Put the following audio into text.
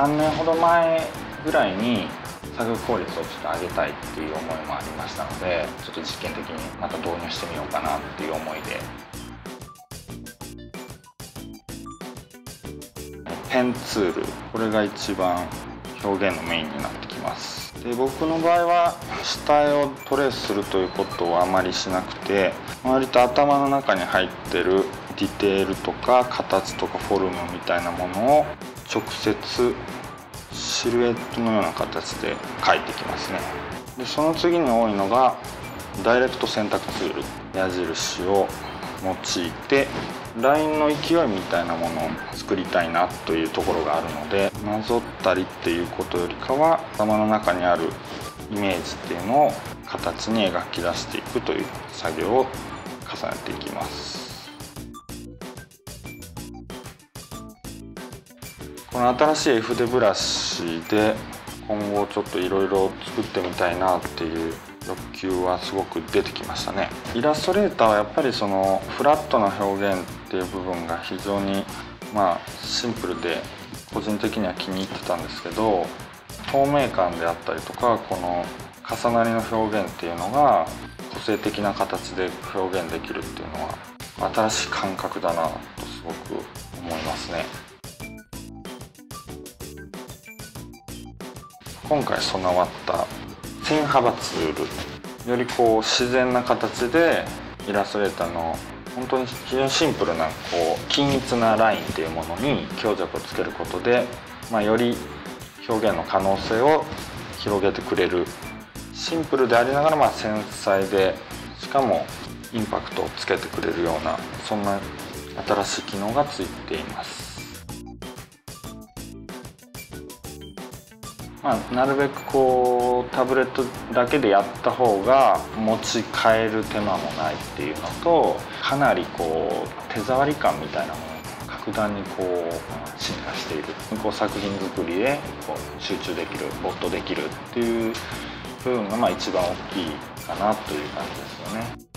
3年ほど前ぐらいに作業効率をちょっと上げたいっていう思いもありましたのでちょっと実験的にまた導入してみようかなっていう思いで。ペンツールこれが一番表現のメインになってきます。で僕の場合は下絵をトレースするということをあまりしなくて割と頭の中に入ってるディテールとか形とかフォルムみたいなものを直接シルエットのような形で描いてきますね。でその次に多いのがダイレクト選択ツール矢印を用いてラインの勢いみたいなものを作りたいなというところがあるのでなぞったりっていうことよりかは頭の中にあるイメージっていうのを形に描き出していくという作業を重ねていきます。この新しい絵筆ブラシで今後ちょっといろいろ作ってみたいなっていう欲求はすごく出てきましたね。イラストレーターはやっぱりそのフラットな表現っていう部分が非常にまあシンプルで個人的には気に入ってたんですけど透明感であったりとかこの重なりの表現っていうのが個性的な形で表現できるっていうのは新しい感覚だなとすごく思いますね。今回備わった線幅ツールよりこう自然な形でイラストレーターの本当に非常にシンプルなこう均一なラインっていうものに強弱をつけることで、まあ、より表現の可能性を広げてくれるシンプルでありながらま繊細でしかもインパクトをつけてくれるようなそんな新しい機能がついています。まあ、なるべくこうタブレットだけでやった方が持ち帰る手間もないっていうのとかなりこう手触り感みたいなものが格段にこう進化しているこう作品作りでこう集中できる没頭できるっていう部分がまあ一番大きいかなという感じですよね。